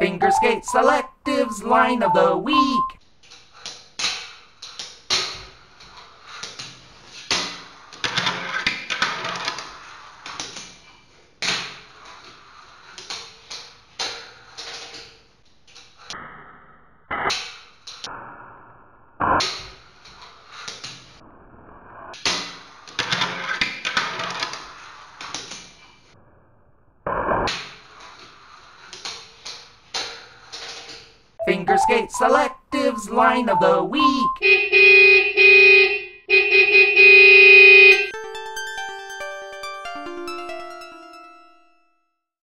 Finger Skate Selectives line of the week. Finger Skate Selectives line of the week.